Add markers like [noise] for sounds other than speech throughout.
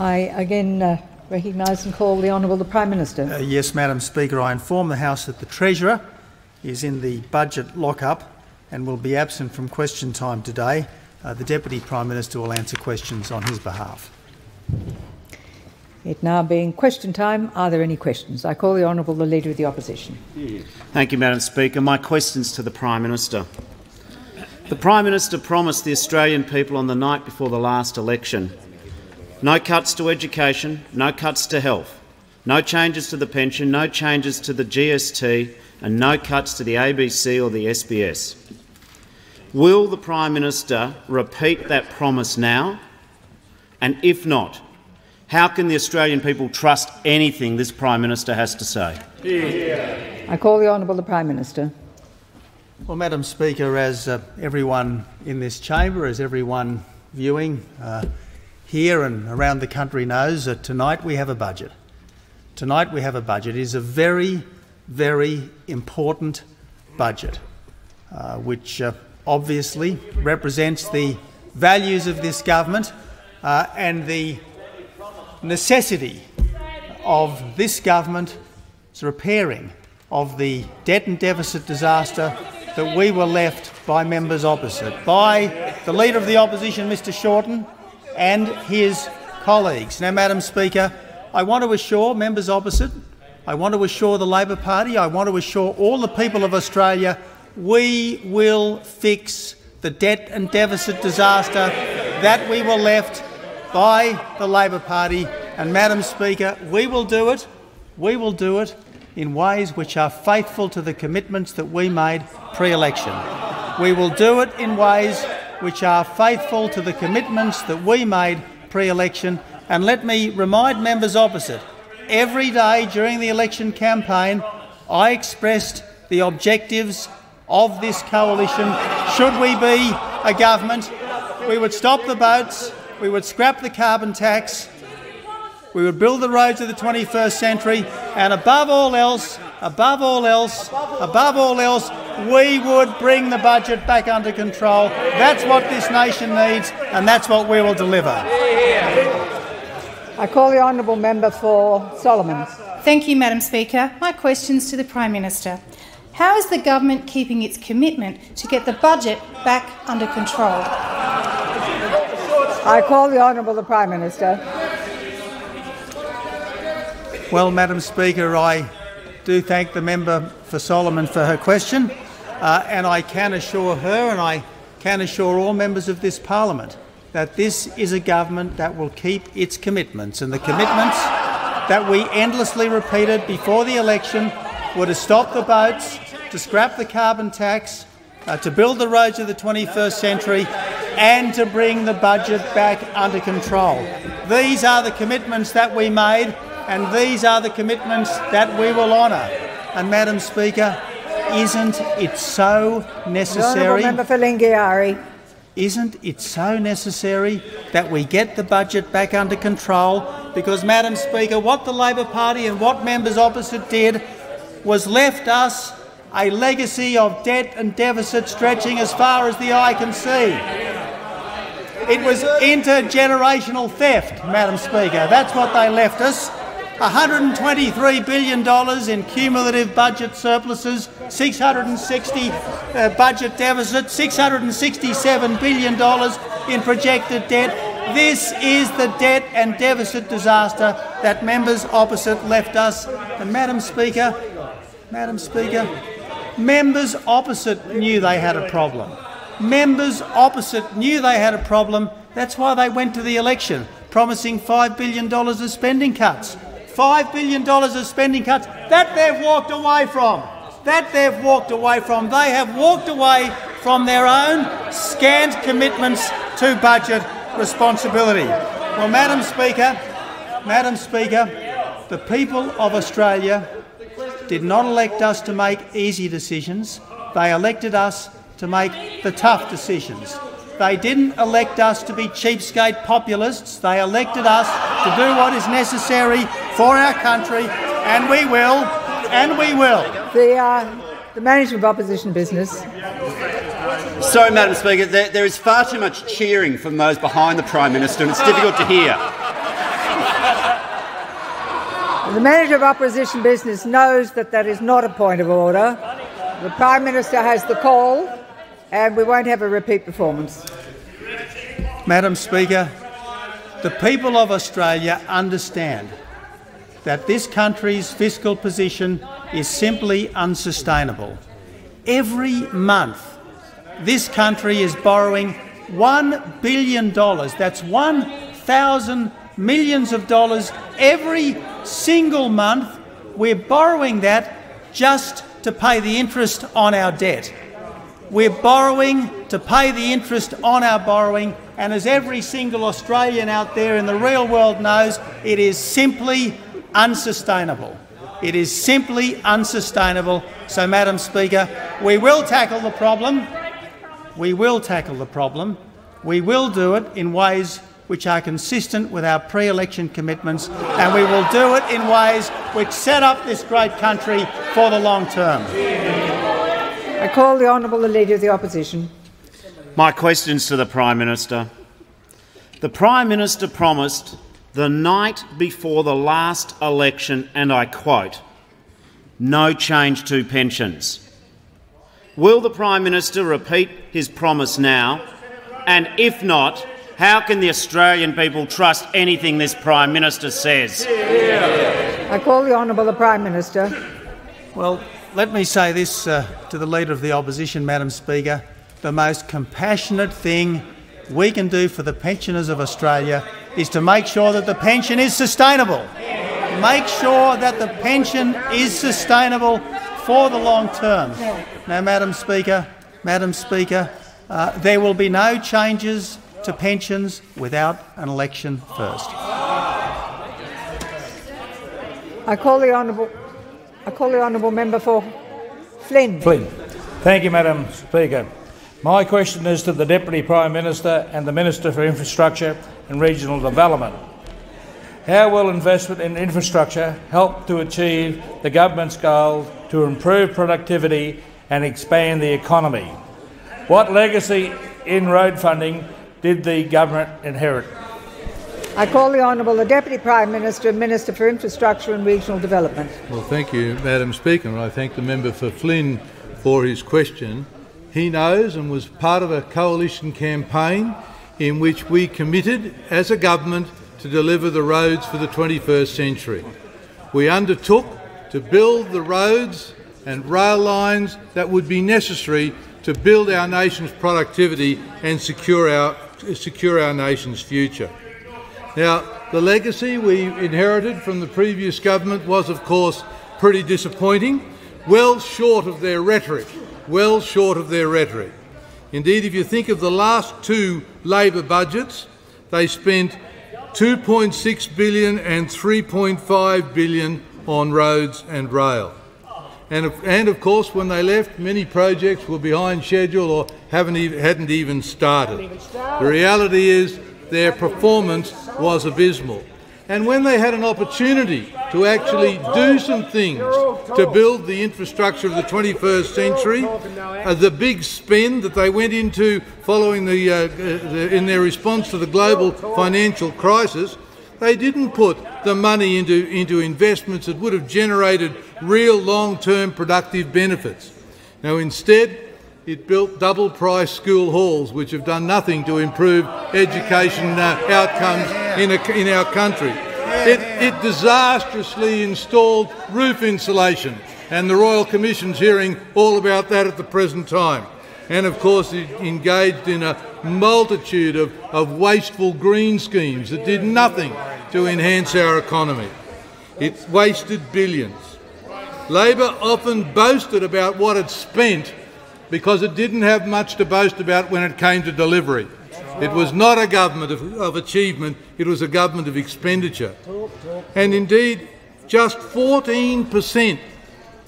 I again uh, recognise and call the Honourable the Prime Minister. Uh, yes, Madam Speaker, I inform the House that the Treasurer is in the budget lock-up and will be absent from question time today. Uh, the Deputy Prime Minister will answer questions on his behalf. It now being question time, are there any questions? I call the Honourable the Leader of the Opposition. Thank you, Madam Speaker. My questions to the Prime Minister. The Prime Minister promised the Australian people on the night before the last election no cuts to education, no cuts to health, no changes to the pension, no changes to the GST and no cuts to the ABC or the SBS. Will the Prime Minister repeat that promise now? And if not, how can the Australian people trust anything this Prime Minister has to say? I call the Honourable the Prime Minister. Well, Madam Speaker, as uh, everyone in this chamber, as everyone viewing uh, here and around the country knows, that tonight we have a budget. Tonight we have a budget. It is a very, very important budget, uh, which uh, obviously represents the values of this government uh, and the necessity of this government's repairing of the debt and deficit disaster that we were left by members opposite, by the Leader of the Opposition, Mr Shorten, and his colleagues. Now, Madam Speaker, I want to assure members opposite, I want to assure the Labor Party, I want to assure all the people of Australia we will fix the debt and deficit disaster that we were left by the Labor Party. And, Madam Speaker, we will do it, we will do it in ways which are faithful to the commitments that we made pre-election. We will do it in ways which are faithful to the commitments that we made pre-election. And let me remind members opposite, every day during the election campaign I expressed the objectives of this coalition. Should we be a government, we would stop the boats, we would scrap the carbon tax, we would build the roads of the 21st century, and above all else, above all else, above all else, we would bring the budget back under control. That's what this nation needs, and that's what we will deliver. I call the honourable member for Solomon. Thank you, Madam Speaker. My questions to the Prime Minister. How is the government keeping its commitment to get the budget back under control? I call the honourable the Prime Minister. Well, Madam Speaker, I do thank the member for Solomon for her question, uh, and I can assure her and I can assure all members of this parliament that this is a government that will keep its commitments, and the commitments that we endlessly repeated before the election were to stop the boats, to scrap the carbon tax, uh, to build the roads of the 21st century, and to bring the budget back under control. These are the commitments that we made and these are the commitments that we will honour. And, Madam Speaker, isn't it so necessary? Member for Lingiari. Isn't it so necessary that we get the budget back under control? Because, Madam Speaker, what the Labor Party and what members opposite did was left us a legacy of debt and deficit stretching as far as the eye can see. It was intergenerational theft, Madam Speaker. That's what they left us. $123 billion in cumulative budget surpluses, 660 uh, budget deficit, $667 billion in projected debt. This is the debt and deficit disaster that members opposite left us. And Madam Speaker, Madam Speaker, members opposite knew they had a problem. Members opposite knew they had a problem. That's why they went to the election, promising $5 billion of spending cuts. $5 billion of spending cuts that they've walked away from. That they've walked away from. They have walked away from their own scant commitments to budget responsibility. Well, Madam Speaker, Madam Speaker, the people of Australia did not elect us to make easy decisions. They elected us to make the tough decisions. They didn't elect us to be cheapskate populists. They elected us to do what is necessary for our country, and we will, and we will. The, uh, the management of opposition business. Sorry, Madam Speaker, there, there is far too much cheering from those behind the Prime Minister, and it's difficult to hear. The Manager of Opposition Business knows that that is not a point of order. The Prime Minister has the call, and we won't have a repeat performance. Madam Speaker, the people of Australia understand that this country's fiscal position is simply unsustainable. Every month, this country is borrowing $1 billion. That's 1,000 millions of dollars every single month. We're borrowing that just to pay the interest on our debt. We're borrowing to pay the interest on our borrowing, and as every single Australian out there in the real world knows, it is simply unsustainable. It is simply unsustainable. So, Madam Speaker, we will tackle the problem. We will tackle the problem. We will do it in ways which are consistent with our pre-election commitments, and we will do it in ways which set up this great country for the long term. I call the Honourable the Leader of the Opposition. My questions to the Prime Minister. The Prime Minister promised the night before the last election, and I quote, no change to pensions. Will the Prime Minister repeat his promise now? And if not, how can the Australian people trust anything this Prime Minister says? I call the Honourable the Prime Minister. Well, let me say this uh, to the Leader of the Opposition, Madam Speaker. The most compassionate thing we can do for the pensioners of Australia is to make sure that the pension is sustainable. Make sure that the pension is sustainable for the long term. Now, Madam Speaker, Madam Speaker, uh, there will be no changes to pensions without an election first. I call the honourable. I call the honourable member for Flynn. Flynn. Thank you, Madam Speaker. My question is to the Deputy Prime Minister and the Minister for Infrastructure and Regional Development. How will investment in infrastructure help to achieve the government's goal to improve productivity and expand the economy? What legacy in road funding did the government inherit? I call the Honourable the Deputy Prime Minister and Minister for Infrastructure and Regional Development. Well, thank you, Madam Speaker, and I thank the member for Flynn for his question. He knows and was part of a coalition campaign in which we committed as a government to deliver the roads for the 21st century. We undertook to build the roads and rail lines that would be necessary to build our nation's productivity and secure our, secure our nation's future. Now, the legacy we inherited from the previous government was, of course, pretty disappointing, well short of their rhetoric, well short of their rhetoric. Indeed, if you think of the last two Labor budgets, they spent 2.6 billion and 3.5 billion on roads and rail. And of, and of course, when they left, many projects were behind schedule or haven't even, hadn't even started. The reality is their performance was abysmal. And when they had an opportunity to actually do some things to build the infrastructure of the 21st century, uh, the big spend that they went into following the, uh, the, in their response to the global financial crisis, they didn't put the money into, into investments that would have generated real long-term productive benefits. Now instead, it built double-price school halls, which have done nothing to improve education uh, outcomes in, a, in our country. It, it disastrously installed roof insulation, and the Royal Commission's hearing all about that at the present time. And of course, it engaged in a multitude of, of wasteful green schemes that did nothing to enhance our economy. It wasted billions. Labor often boasted about what it spent because it didn't have much to boast about when it came to delivery. It was not a government of, of, achievement, it was a government of expenditure. And indeed, just 14%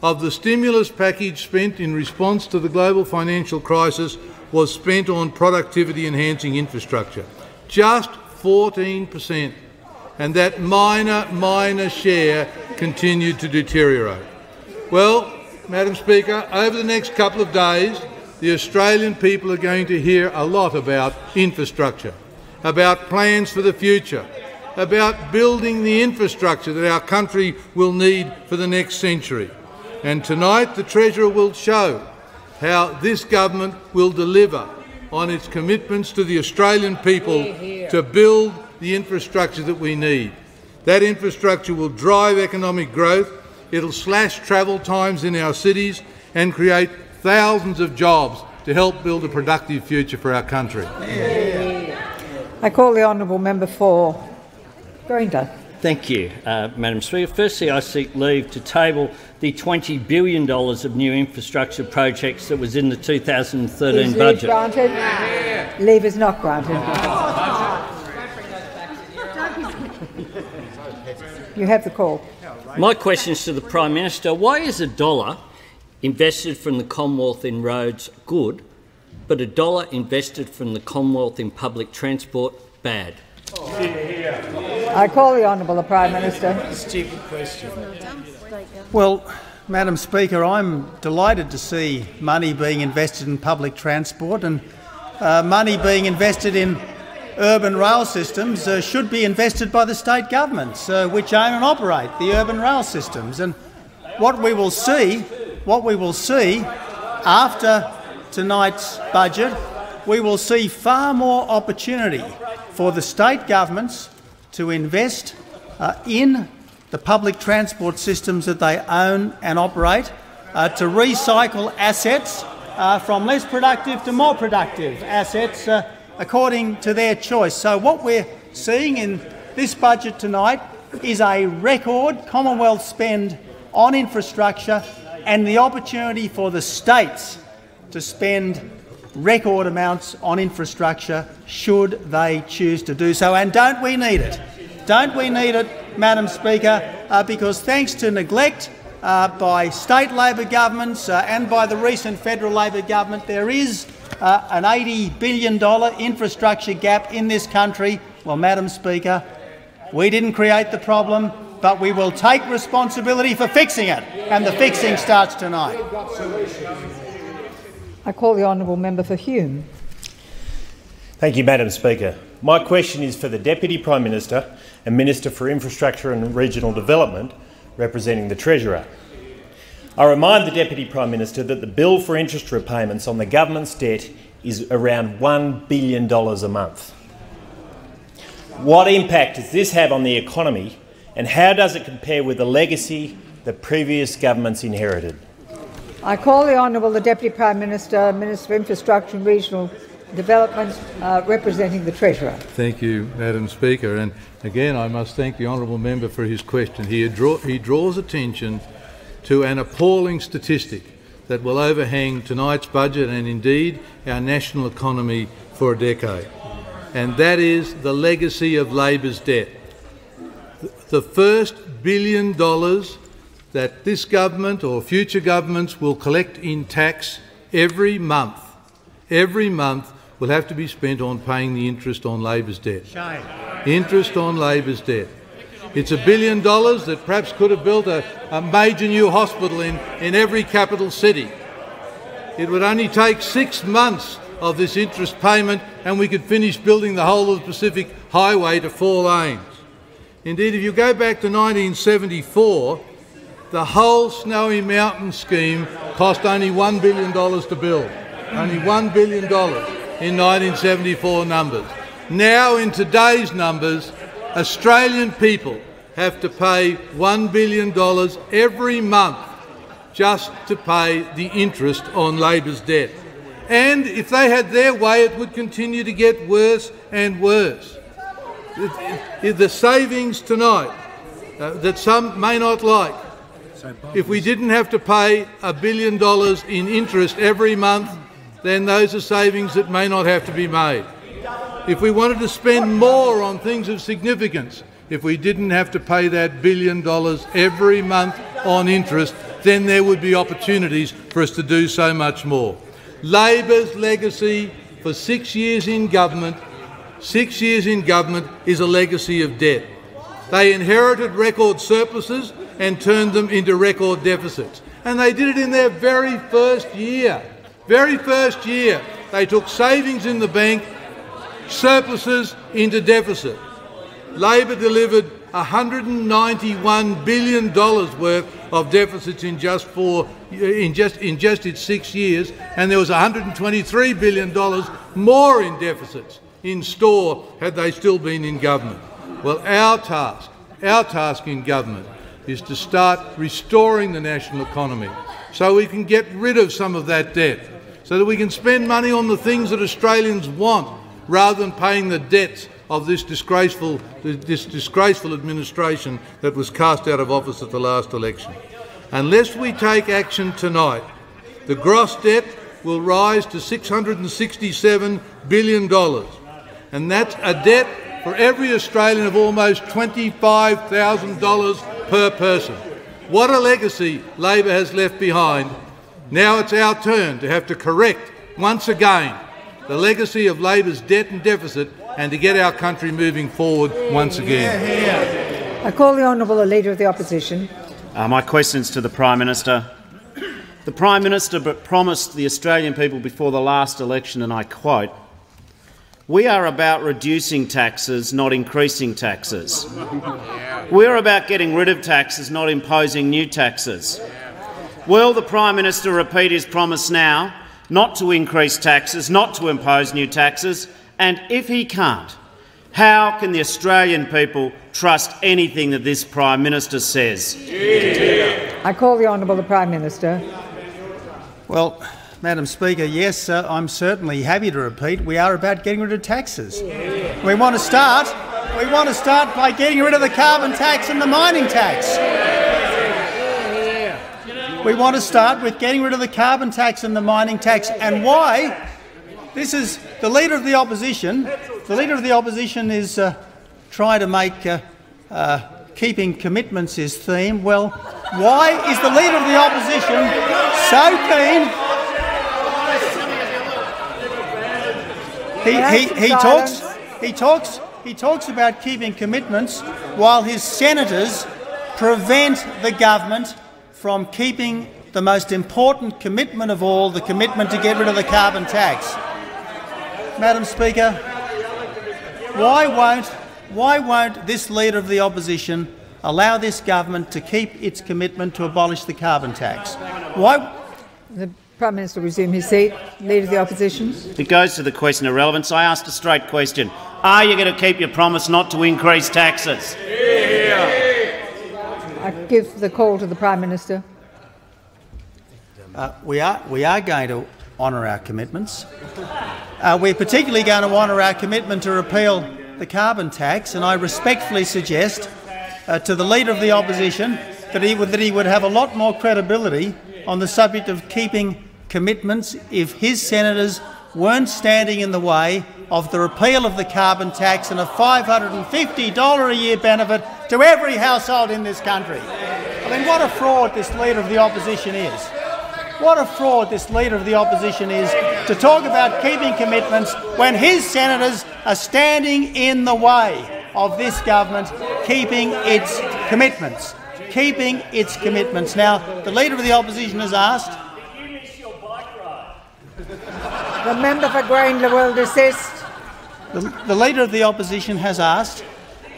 of the stimulus package spent in response to the global financial crisis was spent on productivity enhancing infrastructure. Just 14%. And that minor, minor share continued to deteriorate. Well, Madam Speaker, over the next couple of days, the Australian people are going to hear a lot about infrastructure, about plans for the future, about building the infrastructure that our country will need for the next century. And tonight the Treasurer will show how this government will deliver on its commitments to the Australian people to build the infrastructure that we need. That infrastructure will drive economic growth, it'll slash travel times in our cities and create thousands of jobs to help build a productive future for our country. I call the honourable member for Grayndler. Thank you, uh, Madam Speaker. Firstly, I seek leave to table the $20 billion of new infrastructure projects that was in the 2013 Is leave budget. granted? Leave is not granted. [laughs] You have the call. My question is to the Prime Minister. Why is a dollar invested from the Commonwealth in roads good, but a dollar invested from the Commonwealth in public transport bad? I call the honourable the Prime Minister. Well, Madam Speaker, I'm delighted to see money being invested in public transport and uh, money being invested in urban rail systems uh, should be invested by the state governments, uh, which own and operate the urban rail systems. And what we will see, what we will see after tonight's budget, we will see far more opportunity for the state governments to invest uh, in the public transport systems that they own and operate, uh, to recycle assets uh, from less productive to more productive assets uh, according to their choice. So what we're seeing in this budget tonight is a record Commonwealth spend on infrastructure and the opportunity for the states to spend record amounts on infrastructure should they choose to do so. And don't we need it? Don't we need it, Madam Speaker? Uh, because thanks to neglect uh, by state Labor governments uh, and by the recent federal Labor government, there is uh, an $80 billion infrastructure gap in this country. Well, Madam Speaker, we didn't create the problem, but we will take responsibility for fixing it, and the fixing starts tonight. I call the honourable member for Hume. Thank you, Madam Speaker. My question is for the Deputy Prime Minister and Minister for Infrastructure and Regional Development, representing the Treasurer. I remind the Deputy Prime Minister that the bill for interest repayments on the government's debt is around $1 billion a month. What impact does this have on the economy and how does it compare with the legacy that previous governments inherited? I call the honourable the Deputy Prime Minister, Minister of Infrastructure and Regional Development, uh, representing the Treasurer. Thank you, Madam Speaker. And again, I must thank the honourable member for his question. He, draw, he draws attention to an appalling statistic that will overhang tonight's budget and indeed our national economy for a decade. And that is the legacy of Labor's debt. The first billion dollars that this government or future governments will collect in tax every month, every month will have to be spent on paying the interest on Labor's debt. Shame. Interest on Labor's debt. It's a billion dollars that perhaps could have built a, a major new hospital in, in every capital city. It would only take six months of this interest payment and we could finish building the whole of the Pacific Highway to four lanes. Indeed, if you go back to 1974, the whole Snowy Mountain scheme cost only $1 billion to build. Only $1 billion in 1974 numbers. Now, in today's numbers, Australian people have to pay $1 billion every month just to pay the interest on Labor's debt. And if they had their way, it would continue to get worse and worse. The savings tonight uh, that some may not like, if we didn't have to pay a billion dollars in interest every month, then those are savings that may not have to be made. If we wanted to spend more on things of significance, if we didn't have to pay that billion dollars every month on interest, then there would be opportunities for us to do so much more. Labor's legacy for six years in government, six years in government is a legacy of debt. They inherited record surpluses and turned them into record deficits. And they did it in their very first year. Very first year. They took savings in the bank, surpluses into deficit. Labor delivered $191 billion worth of deficits in just four, in just in just its six years, and there was $123 billion more in deficits in store had they still been in government. Well, our task, our task in government, is to start restoring the national economy so we can get rid of some of that debt, so that we can spend money on the things that Australians want rather than paying the debts of this disgraceful, this disgraceful administration that was cast out of office at the last election. Unless we take action tonight, the gross debt will rise to $667 billion, and that's a debt for every Australian of almost $25,000 per person. What a legacy Labor has left behind. Now it's our turn to have to correct once again the legacy of Labor's debt and deficit and to get our country moving forward once again. I call the Honourable Leader of the Opposition. Uh, my questions to the Prime Minister. The Prime Minister promised the Australian people before the last election, and I quote, we are about reducing taxes, not increasing taxes. We're about getting rid of taxes, not imposing new taxes. Will the Prime Minister repeat his promise now not to increase taxes, not to impose new taxes, and if he can't, how can the Australian people trust anything that this Prime Minister says? I call the Honourable the Prime Minister. Well, Madam Speaker, yes, uh, I'm certainly happy to repeat we are about getting rid of taxes. We want to start. We want to start by getting rid of the carbon tax and the mining tax. We want to start with getting rid of the carbon tax and the mining tax. And why? This is the leader of the opposition. The leader of the opposition is uh, trying to make uh, uh, keeping commitments his theme. Well, why is the leader of the opposition so keen? He, he, he talks. He talks. He talks about keeping commitments while his senators prevent the government from keeping the most important commitment of all, the commitment to get rid of the carbon tax. Madam Speaker, why won't, why won't this Leader of the Opposition allow this government to keep its commitment to abolish the carbon tax? Why? The Prime Minister will resume his seat. Leader of the Opposition. It goes to the question of relevance. I asked a straight question. Are you going to keep your promise not to increase taxes? I give the call to the Prime Minister. Uh, we, are, we are going to honour our commitments. Uh, we're particularly going to honour our commitment to repeal the carbon tax, and I respectfully suggest uh, to the Leader of the Opposition that he, would, that he would have a lot more credibility on the subject of keeping commitments if his senators weren't standing in the way of the repeal of the carbon tax and a $550 a year benefit to every household in this country. I mean, what a fraud this Leader of the Opposition is. What a fraud this Leader of the Opposition is to talk about keeping commitments when his senators are standing in the way of this government keeping its commitments. Keeping its commitments. Now, the Leader of the Opposition has asked. The member for Grayndler will desist. The, the Leader of the Opposition has asked,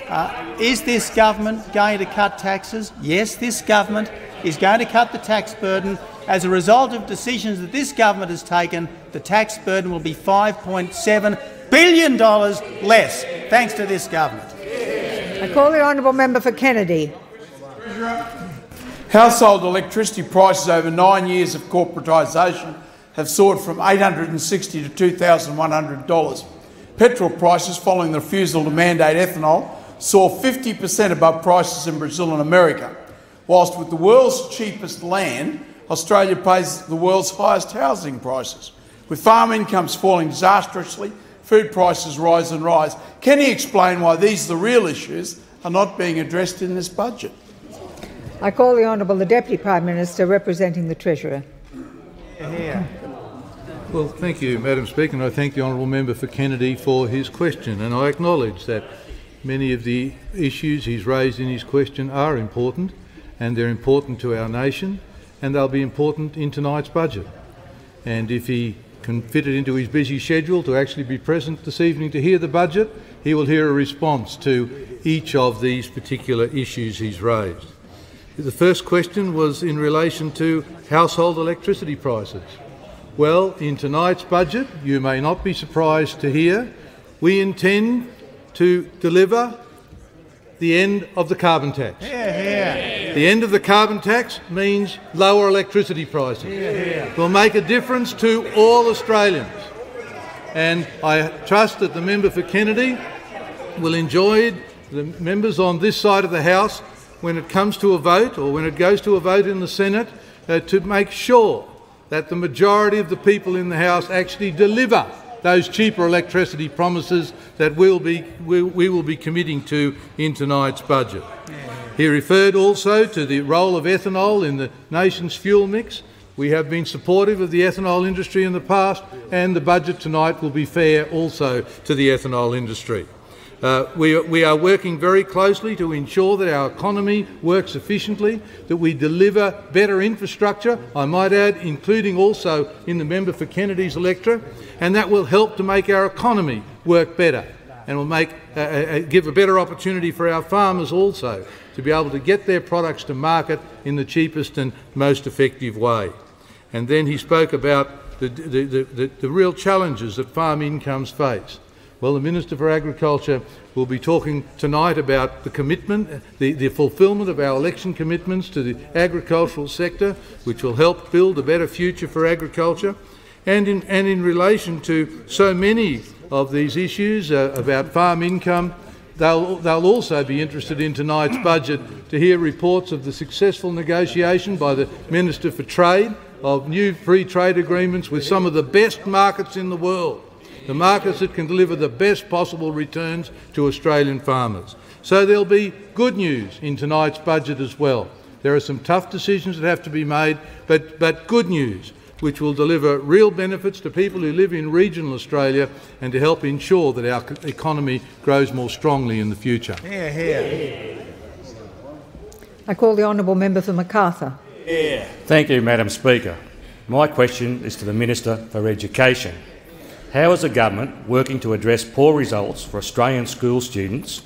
uh, is this government going to cut taxes? Yes, this government is going to cut the tax burden as a result of decisions that this government has taken, the tax burden will be $5.7 billion less, thanks to this government. I call the honourable member for Kennedy. Household electricity prices over nine years of corporatisation have soared from $860 to $2,100. Petrol prices, following the refusal to mandate ethanol, saw 50% above prices in Brazil and America. Whilst with the world's cheapest land, Australia pays the world's highest housing prices. With farm incomes falling disastrously, food prices rise and rise. Can he explain why these, the real issues, are not being addressed in this budget? I call the Honourable the Deputy Prime Minister representing the Treasurer. Yeah. Well, thank you, Madam Speaker, and I thank the honourable member for Kennedy for his question. And I acknowledge that many of the issues he's raised in his question are important, and they're important to our nation and they'll be important in tonight's budget. And if he can fit it into his busy schedule to actually be present this evening to hear the budget, he will hear a response to each of these particular issues he's raised. The first question was in relation to household electricity prices. Well, in tonight's budget, you may not be surprised to hear, we intend to deliver the end of the carbon tax. Yeah, yeah. The end of the carbon tax means lower electricity prices. It will make a difference to all Australians. And I trust that the member for Kennedy will enjoy the members on this side of the House when it comes to a vote or when it goes to a vote in the Senate uh, to make sure that the majority of the people in the House actually deliver those cheaper electricity promises that we'll be, we, we will be committing to in tonight's budget. He referred also to the role of ethanol in the nation's fuel mix. We have been supportive of the ethanol industry in the past, and the budget tonight will be fair also to the ethanol industry. Uh, we, we, are working very closely to ensure that our economy works efficiently, that we deliver better infrastructure, I might add, including also in the member for Kennedy's electorate, and that will help to make our economy work better and will make, uh, uh, give a better opportunity for our farmers also to be able to get their products to market in the cheapest and most effective way. And then he spoke about the, the, the, the real challenges that farm incomes face. Well, the Minister for Agriculture will be talking tonight about the commitment, the, the fulfilment of our election commitments to the agricultural sector, which will help build a better future for agriculture. And in, and in relation to so many of these issues uh, about farm income, they'll, they'll also be interested in tonight's budget to hear reports of the successful negotiation by the Minister for Trade of new free trade agreements with some of the best markets in the world, the markets that can deliver the best possible returns to Australian farmers. So there'll be good news in tonight's budget as well. There are some tough decisions that have to be made, but, but good news which will deliver real benefits to people who live in regional Australia and to help ensure that our economy grows more strongly in the future. Here, here. I call the honourable member for Macarthur. Yeah. Thank you, Madam Speaker. My question is to the Minister for Education. How is the government working to address poor results for Australian school students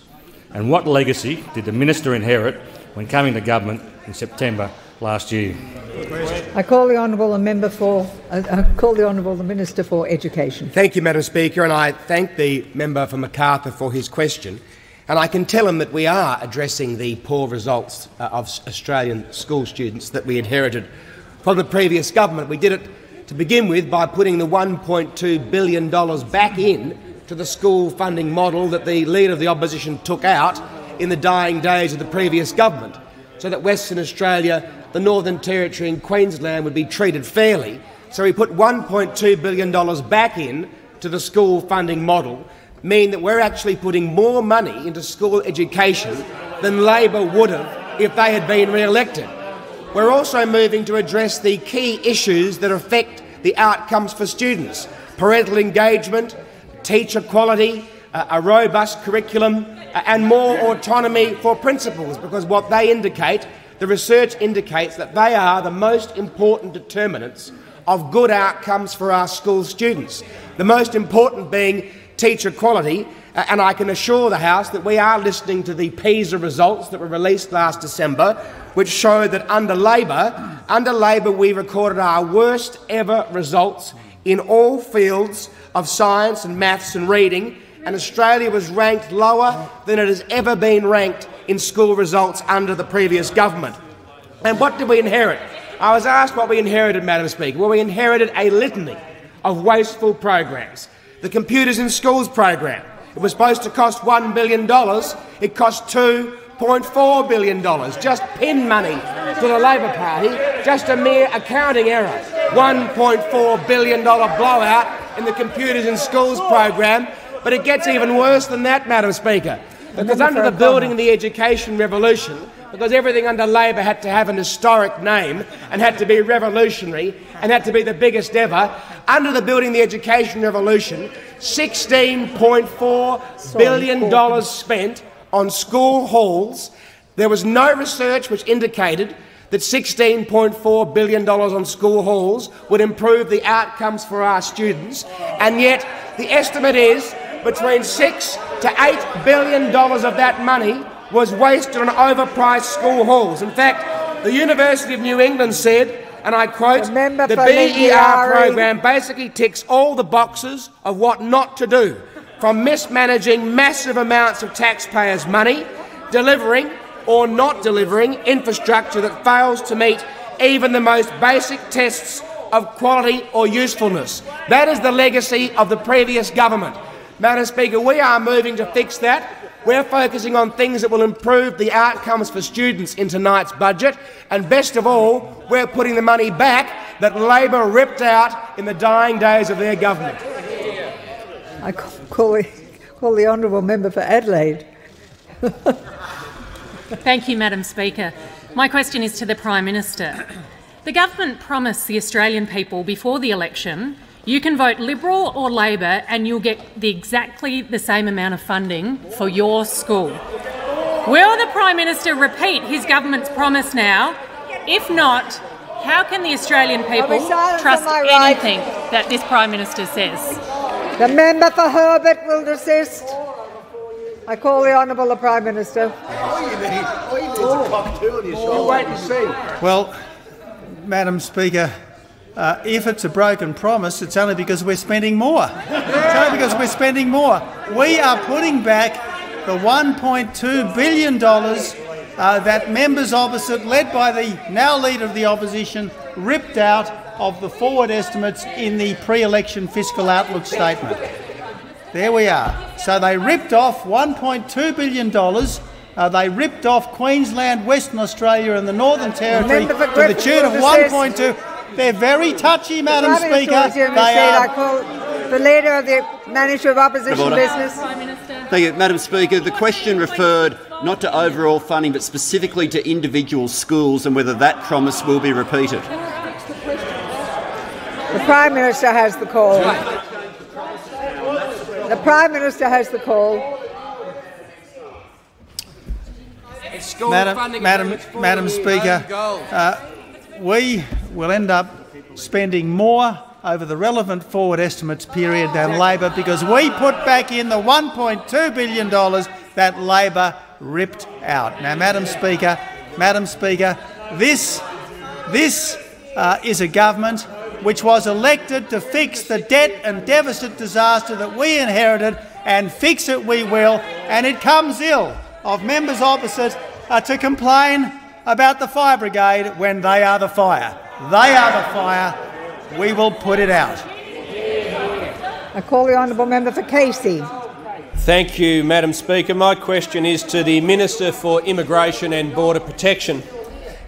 and what legacy did the minister inherit when coming to government in September last year? I call the honourable member for. Uh, I call the honourable the minister for education. Thank you, Madam Speaker, and I thank the member for Macarthur for his question. And I can tell him that we are addressing the poor results uh, of Australian school students that we inherited from the previous government. We did it to begin with by putting the $1.2 billion back in to the school funding model that the Leader of the Opposition took out in the dying days of the previous government, so that Western Australia the Northern Territory and Queensland would be treated fairly. So he put $1.2 billion back in to the school funding model, mean that we're actually putting more money into school education than Labor would have if they had been re-elected. We're also moving to address the key issues that affect the outcomes for students parental engagement, teacher quality, uh, a robust curriculum, uh, and more autonomy for principals, because what they indicate the research indicates that they are the most important determinants of good outcomes for our school students, the most important being teacher quality. And I can assure the House that we are listening to the PISA results that were released last December, which show that under Labor, under Labor we recorded our worst ever results in all fields of science and maths and reading, and Australia was ranked lower than it has ever been ranked in school results under the previous government. And what did we inherit? I was asked what we inherited, Madam Speaker. Well, we inherited a litany of wasteful programs. The Computers in Schools program. It was supposed to cost $1 billion. It cost $2.4 billion. Just pin money to the Labor Party. Just a mere accounting error. $1.4 billion blowout in the Computers in Schools program. But it gets even worse than that, Madam Speaker. Because under the building of the education revolution, because everything under Labor had to have an historic name and had to be revolutionary and that to be the biggest ever, under the building the education revolution, $16.4 billion spent on school halls. There was no research which indicated that $16.4 billion on school halls would improve the outcomes for our students, and yet the estimate is between six to eight billion dollars of that money was wasted on overpriced school halls. In fact, the University of New England said, and I quote, the BER program basically ticks all the boxes of what not to do, from mismanaging massive amounts of taxpayers' money, delivering or not delivering infrastructure that fails to meet even the most basic tests of quality or usefulness. That is the legacy of the previous government. Madam Speaker, we are moving to fix that. We're focusing on things that will improve the outcomes for students in tonight's budget, and best of all, we're putting the money back that Labor ripped out in the dying days of their government. I call the, call the honourable member for Adelaide. Thank you, Madam Speaker. My question is to the Prime Minister. The government promised the Australian people before the election you can vote Liberal or Labor and you'll get the exactly the same amount of funding for your school. Will the Prime Minister repeat his government's promise now? If not, how can the Australian people trust right? anything that this Prime Minister says? The member for Herbert will desist. I call the Honourable the Prime Minister. Well, Madam Speaker, uh, if it's a broken promise, it's only because we're spending more. It's only because we're spending more. We are putting back the $1.2 billion uh, that members opposite, led by the now Leader of the Opposition, ripped out of the forward estimates in the pre-election fiscal outlook statement. There we are. So they ripped off $1.2 billion uh, they ripped off Queensland, Western Australia and the Northern Territory to the tune of 1.2 they're very touchy, Madam Speaker. They are. I call the leader of the manager of opposition business. Thank you, Madam Speaker. The question referred not to overall funding, but specifically to individual schools, and whether that promise will be repeated. The Prime Minister has the call. The Prime Minister has the call. Madam, Madam, Madam Speaker, uh, we will end up spending more over the relevant forward estimates period than Labor because we put back in the $1.2 billion that Labor ripped out. Now, Madam Speaker, Madam Speaker, this, this uh, is a government which was elected to fix the debt and deficit disaster that we inherited, and fix it we will, and it comes ill of members opposite uh, to complain about the fire brigade when they are the fire. They are the fire. We will put it out. I call the honourable member for Casey. Thank you, Madam Speaker. My question is to the Minister for Immigration and Border Protection.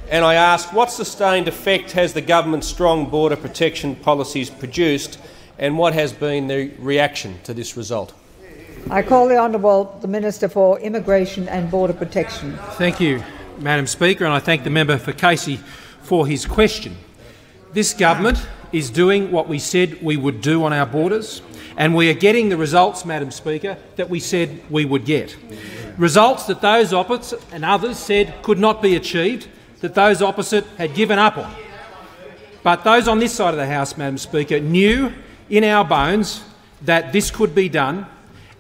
And I ask, what sustained effect has the government's strong border protection policies produced, and what has been the reaction to this result? I call the Honourable the Minister for Immigration and Border Protection. Thank you, Madam Speaker, and I thank the member for Casey for his question. This government is doing what we said we would do on our borders, and we are getting the results, Madam Speaker, that we said we would get. Results that those opposite and others said could not be achieved, that those opposite had given up on. But those on this side of the House, Madam Speaker, knew in our bones that this could be done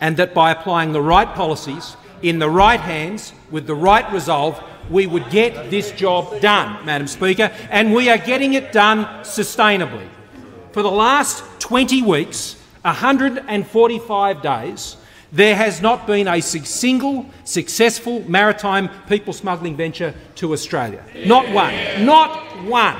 and that by applying the right policies in the right hands with the right resolve, we would get this job done, Madam Speaker, and we are getting it done sustainably. For the last 20 weeks, 145 days, there has not been a single successful maritime people smuggling venture to Australia. Not one. Not one.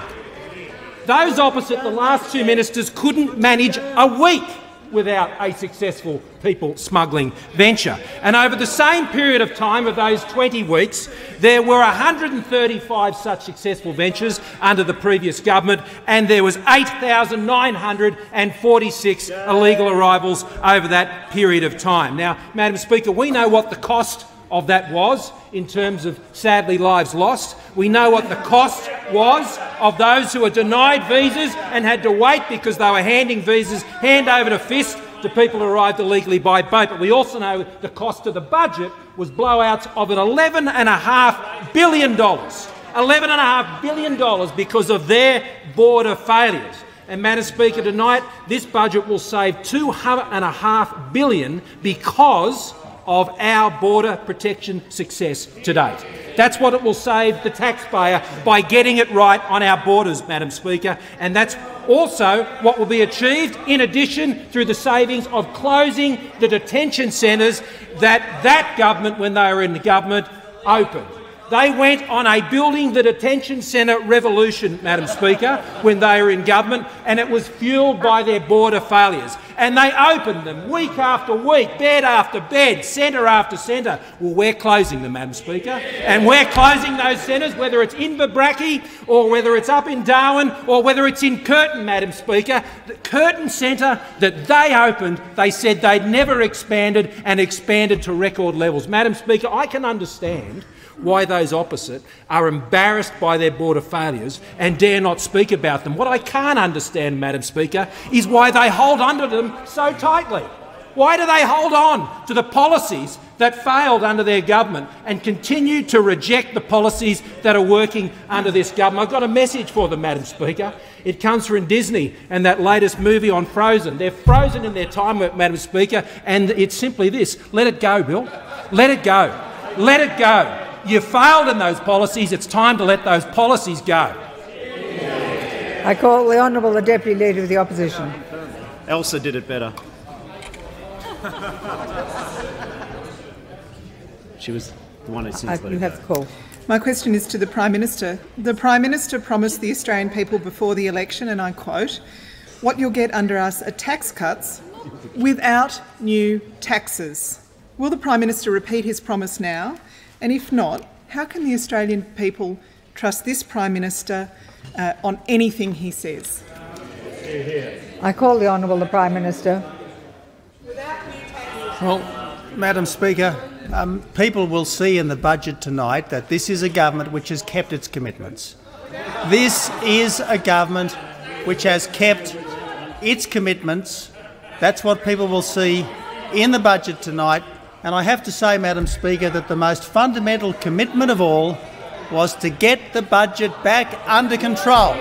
Those opposite the last two ministers couldn't manage a week without a successful people smuggling venture. And over the same period of time of those 20 weeks, there were 135 such successful ventures under the previous government, and there was 8,946 illegal arrivals over that period of time. Now, Madam Speaker, we know what the cost of that was in terms of sadly lives lost. We know what the cost was of those who were denied visas and had to wait because they were handing visas hand over to fist to people who arrived illegally by boat. But we also know the cost of the budget was blowouts of an $11.5 billion $11.5 billion because of their border failures. And, Madam Speaker, tonight this budget will save $2.5 billion because of our border protection success to date. That's what it will save the taxpayer by getting it right on our borders, Madam Speaker, and that's also what will be achieved in addition through the savings of closing the detention centres that that government, when they were in the government, opened. They went on a building the detention centre revolution, Madam Speaker, when they were in government, and it was fuelled by their border failures. And they opened them week after week, bed after bed, centre after centre. Well, we're closing them, Madam Speaker, and we're closing those centres, whether it's in Inverbrackie or whether it's up in Darwin or whether it's in Curtin, Madam Speaker. The Curtin Centre that they opened, they said they'd never expanded and expanded to record levels. Madam Speaker, I can understand why those opposite are embarrassed by their border failures and dare not speak about them. What I can't understand, Madam Speaker, is why they hold on to them so tightly. Why do they hold on to the policies that failed under their government and continue to reject the policies that are working under this government? I've got a message for them, Madam Speaker. It comes from Disney and that latest movie on Frozen. They're frozen in their time, Madam Speaker, and it's simply this let it go, Bill. Let it go. Let it go. You failed in those policies. It's time to let those policies go. I call the Honourable the Deputy Leader of the Opposition. Elsa did it better. she was the one who since you have the call. My question is to the Prime Minister. The Prime Minister promised the Australian people before the election, and I quote, What you'll get under us are tax cuts without new taxes. Will the Prime Minister repeat his promise now? And if not, how can the Australian people trust this Prime Minister uh, on anything he says? I call the Honourable the Prime Minister. Well, Madam Speaker, um, people will see in the budget tonight that this is a government which has kept its commitments. This is a government which has kept its commitments. That's what people will see in the budget tonight. And I have to say, Madam Speaker, that the most fundamental commitment of all was to get the budget back under control,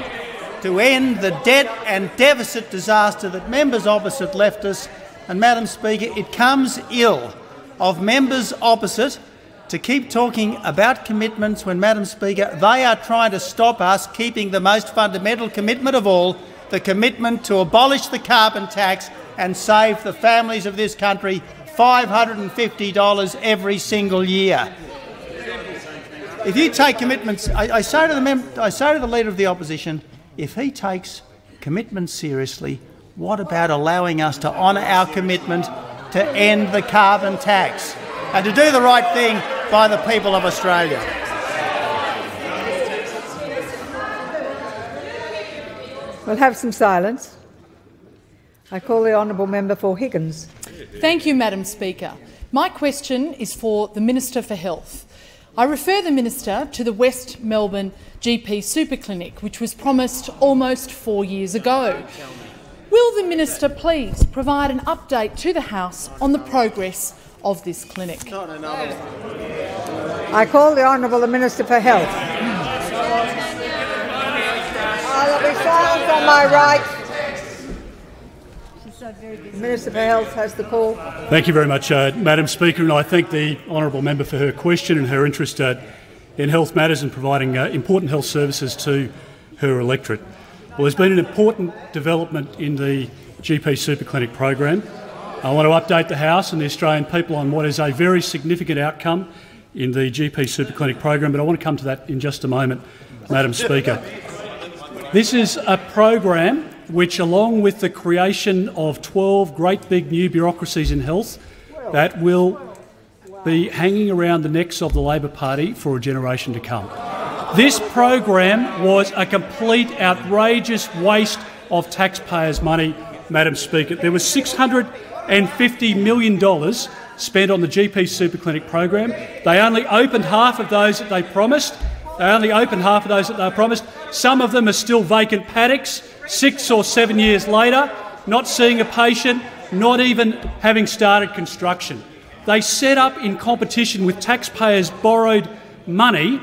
to end the debt and deficit disaster that members opposite left us. And, Madam Speaker, it comes ill of members opposite to keep talking about commitments when, Madam Speaker, they are trying to stop us keeping the most fundamental commitment of all, the commitment to abolish the carbon tax and save the families of this country $550 every single year. If you take commitments, I, I say to the I say to the leader of the opposition, if he takes commitments seriously, what about allowing us to honour our commitment to end the carbon tax and to do the right thing by the people of Australia? We'll have some silence. I call the honourable member for Higgins. Thank you, Madam Speaker. My question is for the Minister for Health. I refer the Minister to the West Melbourne GP Super Clinic, which was promised almost four years ago. Will the Minister please provide an update to the House on the progress of this clinic? I call the Honourable Minister for Health. Hmm. Oh, there'll be silence on my right. Minister for Health has the call. Thank you very much, uh, Madam Speaker, and I thank the honourable member for her question and her interest uh, in health matters and providing uh, important health services to her electorate. Well, there's been an important development in the GP Superclinic program. I want to update the House and the Australian people on what is a very significant outcome in the GP Superclinic program, but I want to come to that in just a moment, Madam Speaker. This is a program which, along with the creation of 12 great big new bureaucracies in health, that will be hanging around the necks of the Labor Party for a generation to come. This program was a complete outrageous waste of taxpayers' money, Madam Speaker. There was $650 million spent on the GP Superclinic program. They only opened half of those that they promised. They only opened half of those that they promised. Some of them are still vacant paddocks, six or seven years later, not seeing a patient, not even having started construction. They set up in competition with taxpayers' borrowed money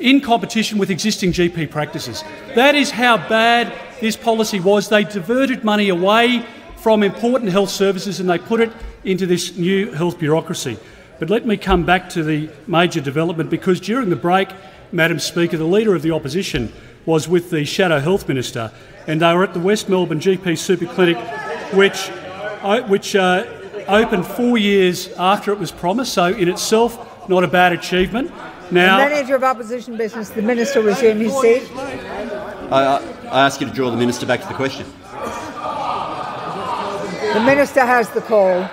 in competition with existing GP practices. That is how bad this policy was. They diverted money away from important health services and they put it into this new health bureaucracy. But let me come back to the major development because during the break, Madam Speaker, the Leader of the Opposition was with the Shadow Health Minister and they were at the West Melbourne GP Super Clinic, which, which uh, opened four years after it was promised, so in itself not a bad achievement. Now, the manager of opposition business, the minister resume his seat. I, I ask you to draw the minister back to the question. The minister has the call.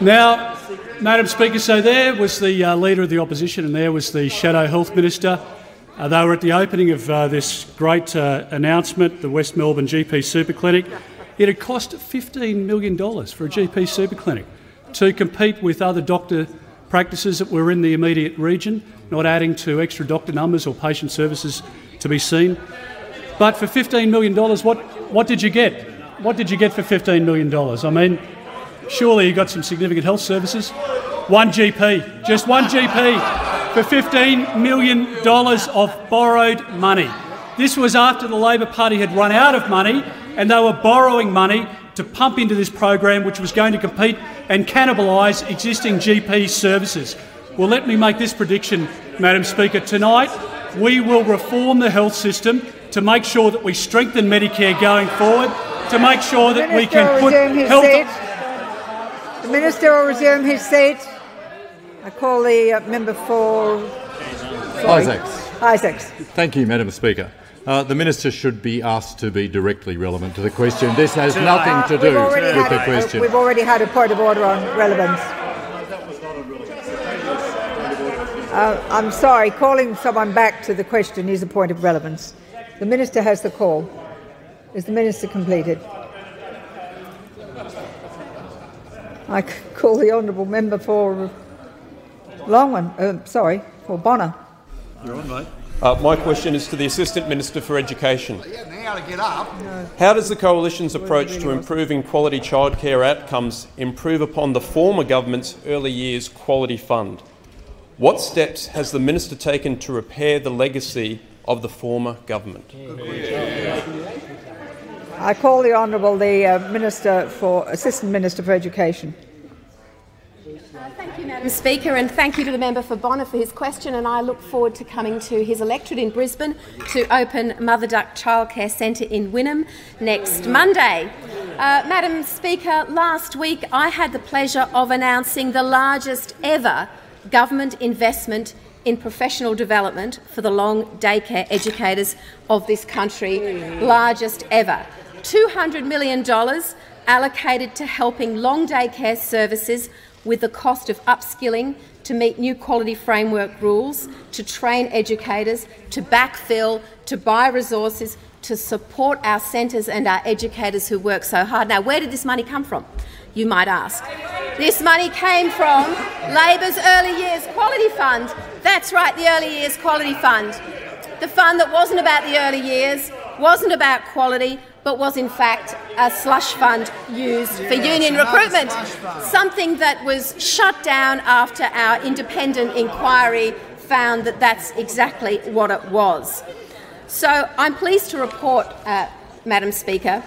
Now, Madam Speaker, so there was the uh, Leader of the Opposition and there was the Shadow Health Minister. Uh, they were at the opening of uh, this great uh, announcement, the West Melbourne GP Super Clinic. It had cost $15 million for a GP super clinic to compete with other doctor practices that were in the immediate region, not adding to extra doctor numbers or patient services to be seen. But for $15 million, what, what did you get? What did you get for $15 million? I mean, surely you got some significant health services. One GP, just one GP for $15 million of borrowed money. This was after the Labor Party had run out of money and they were borrowing money to pump into this program which was going to compete and cannibalise existing GP services. Well, let me make this prediction, Madam Speaker. Tonight, we will reform the health system to make sure that we strengthen Medicare going forward, to make sure that we can put health... Seat. The Minister will resume his seat. I call the uh, member for... Sorry. Isaacs. Isaacs. Thank you, Madam Speaker. Uh, the minister should be asked to be directly relevant to the question. This has nothing to do with the question. we've already had a point of order on relevance. Uh, I'm sorry, calling someone back to the question is a point of relevance. The minister has the call. Is the minister completed? I call the honourable member for Longman. Uh, sorry, for Bonner. You're on, mate. Uh, my question is to the Assistant Minister for Education. How does the Coalition's approach to improving quality childcare outcomes improve upon the former government's early years quality fund? What steps has the Minister taken to repair the legacy of the former government? I call the Honourable the uh, Minister for Assistant Minister for Education. Thank you, Madam Speaker, and thank you to the member for Bonner for his question. And I look forward to coming to his electorate in Brisbane to open Mother Duck Childcare Centre in Wynnum next Monday. Uh, Madam Speaker, last week I had the pleasure of announcing the largest ever government investment in professional development for the long daycare educators of this country, largest ever. $200 million allocated to helping long daycare services with the cost of upskilling to meet new quality framework rules, to train educators, to backfill, to buy resources, to support our centres and our educators who work so hard. Now, where did this money come from, you might ask? This money came from Labor's Early Years Quality Fund. That's right, the Early Years Quality Fund. The fund that wasn't about the early years, wasn't about quality, but was in fact a slush fund used for union recruitment, something that was shut down after our independent inquiry found that that's exactly what it was. So I'm pleased to report, uh, Madam Speaker,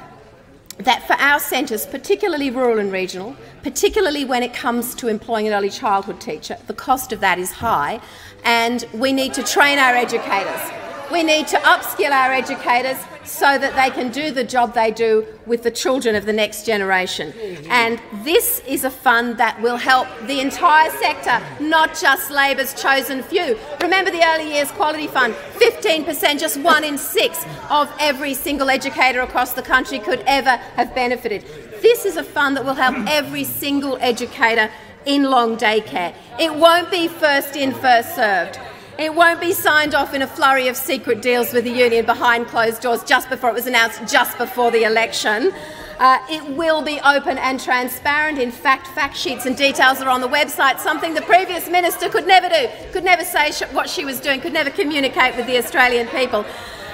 that for our centres, particularly rural and regional, particularly when it comes to employing an early childhood teacher, the cost of that is high, and we need to train our educators. We need to upskill our educators so that they can do the job they do with the children of the next generation. And this is a fund that will help the entire sector, not just Labor's chosen few. Remember the Early Years Quality Fund, 15%, just one in six of every single educator across the country could ever have benefited. This is a fund that will help every single educator in long daycare. It won't be first in, first served. It won't be signed off in a flurry of secret deals with the union behind closed doors just before it was announced, just before the election. Uh, it will be open and transparent. In fact, fact sheets and details are on the website, something the previous minister could never do, could never say what she was doing, could never communicate with the Australian people.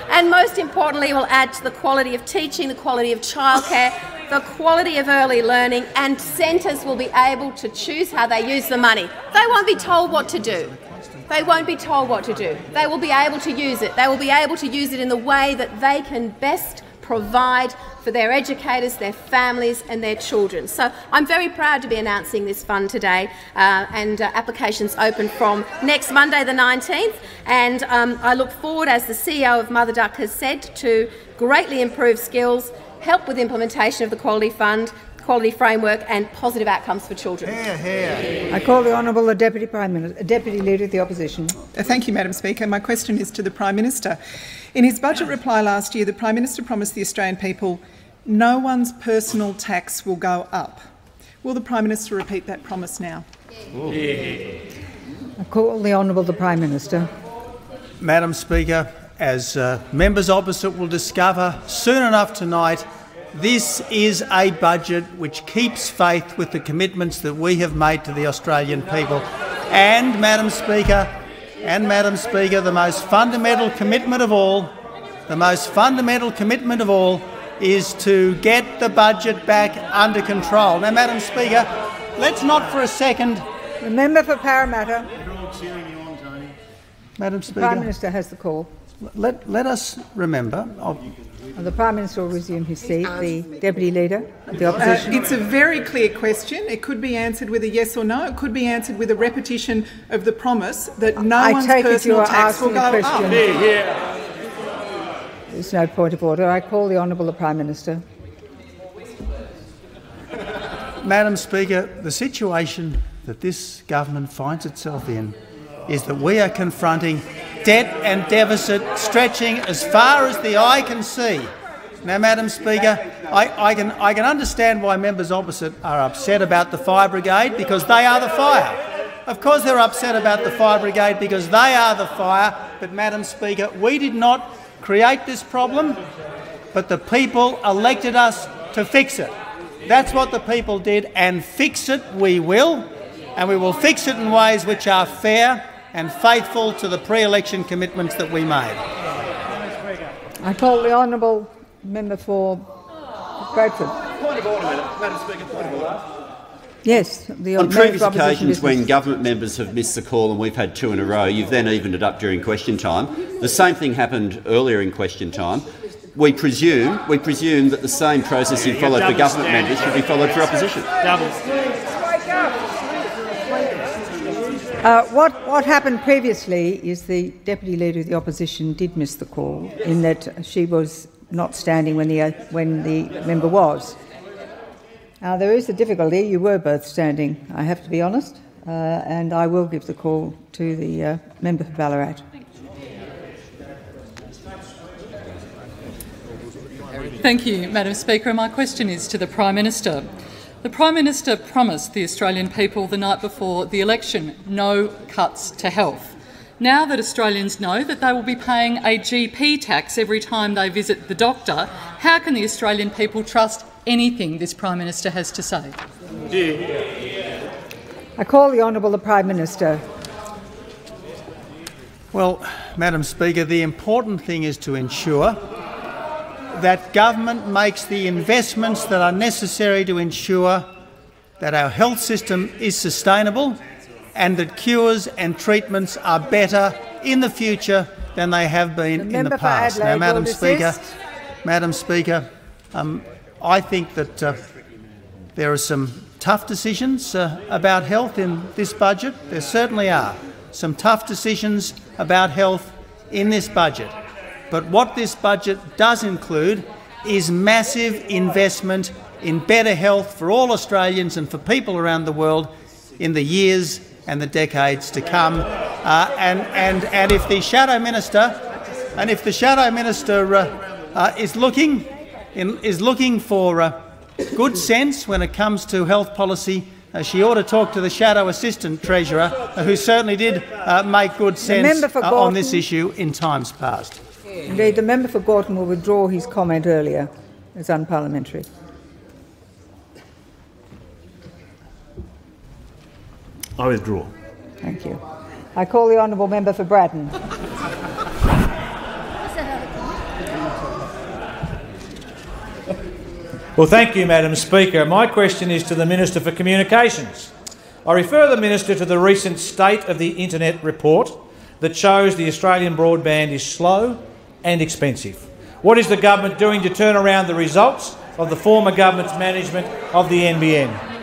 And most importantly, will add to the quality of teaching, the quality of childcare, the quality of early learning, and centres will be able to choose how they use the money. They won't be told what to do. They won't be told what to do. They will be able to use it. They will be able to use it in the way that they can best provide for their educators, their families and their children. So I'm very proud to be announcing this fund today uh, and uh, applications open from next Monday the 19th and um, I look forward, as the CEO of Mother Duck has said, to greatly improve skills, help with implementation of the Quality Fund, quality framework and positive outcomes for children. I call the Honourable the Deputy Prime Minister, Deputy Leader of the Opposition. Uh, Thank you, Madam Speaker. My question is to the Prime Minister. In his budget reply last year, the Prime Minister promised the Australian people no one's personal tax will go up. Will the Prime Minister repeat that promise now? I call the Honourable the Prime Minister. Madam Speaker, as uh, members opposite will discover soon enough tonight, this is a budget which keeps faith with the commitments that we have made to the Australian people. And, Madam Speaker, and Madam Speaker, the most fundamental commitment of all, the most fundamental commitment of all is to get the budget back under control. Now, Madam Speaker, let's not for a second... The member for Parramatta. Madam The Speaker. Prime Minister has the call. Let, let us remember, I'll- the Prime Minister will resume his seat. The Deputy Leader of the Uh, Opposition. it's a very clear question. It could be answered with a yes or no. It could be answered with a repetition of the promise that no I one's take personal are tax will go a up. question. There's no point of order. I call the Honourable the Prime Minister. Madam Speaker, the situation that this government finds itself in is that we are confronting debt and deficit stretching as far as the eye can see. Now, Madam Speaker, I, I, can, I can understand why members opposite are upset about the fire brigade because they are the fire. Of course they're upset about the fire brigade because they are the fire, but Madam Speaker, we did not create this problem, but the people elected us to fix it. That's what the people did, and fix it we will, and we will fix it in ways which are fair and faithful to the pre-election commitments that we made. I call the Honourable Member for Bradford. Point of order, Madam Speaker. Point of order. Yes, the On previous for opposition occasions when government members have missed the call and we've had two in a row, you've then evened it up during question time. The same thing happened earlier in question time. We presume, we presume that the same process you followed for government members should be followed for opposition. Uh, what, what happened previously is the Deputy Leader of the Opposition did miss the call in that she was not standing when the, uh, when the member was. Now, there is a difficulty. You were both standing, I have to be honest, uh, and I will give the call to the uh, member for Ballarat. Thank you, Madam Speaker. My question is to the Prime Minister. The Prime Minister promised the Australian people the night before the election no cuts to health. Now that Australians know that they will be paying a GP tax every time they visit the doctor, how can the Australian people trust anything this Prime Minister has to say? I call the Honourable the Prime Minister. Well, Madam Speaker, the important thing is to ensure that government makes the investments that are necessary to ensure that our health system is sustainable and that cures and treatments are better in the future than they have been in the past. Now, Madam Speaker. Madam Speaker, um, I think that uh, there are some tough decisions uh, about health in this budget. There certainly are some tough decisions about health in this budget. But what this budget does include is massive investment in better health for all Australians and for people around the world in the years and the decades to come. Uh, and, and, and if the shadow minister, and if the shadow minister uh, uh, is looking in, is looking for uh, good sense when it comes to health policy, uh, she ought to talk to the shadow assistant treasurer, who certainly did uh, make good sense on this issue in times past. Indeed, the member for Gorton will withdraw his comment earlier as unparliamentary. I withdraw. Thank you. I call the honourable member for Braddon. Well, thank you, Madam Speaker. My question is to the Minister for Communications. I refer the minister to the recent State of the Internet report that shows the Australian broadband is slow and expensive. What is the government doing to turn around the results of the former government's management of the NBN?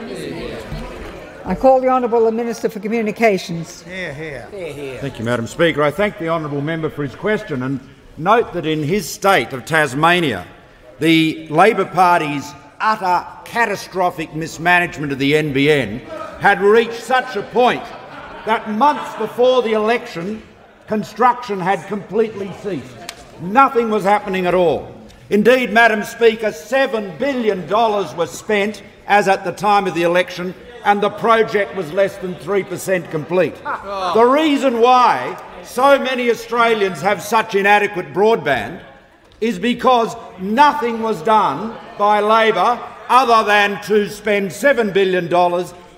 I call the Honourable Minister for Communications. Here, here. Thank you, Madam Speaker. I thank the honourable member for his question and note that in his state of Tasmania, the Labor Party's utter catastrophic mismanagement of the NBN had reached such a point that months before the election, construction had completely ceased. Nothing was happening at all. Indeed, Madam Speaker, $7 billion was spent as at the time of the election and the project was less than 3% complete. Ah. The reason why so many Australians have such inadequate broadband is because nothing was done by Labor other than to spend $7 billion